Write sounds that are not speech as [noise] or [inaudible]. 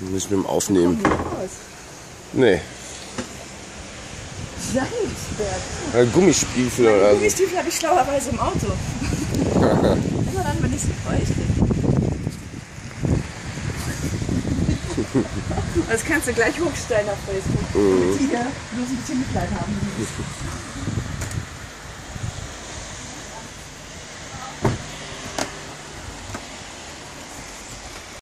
Müssen wir ihm aufnehmen. Nee, Sandberg. Gummistiefel oder so. Gummistiefel habe ich schlauerweise im Auto. [laughs] Immer dann, wenn ich sie bräuchte. [laughs] Das kannst du gleich hochstellen auf Facebook. Damit die hier bloß ein bisschen Mitleid haben. [laughs]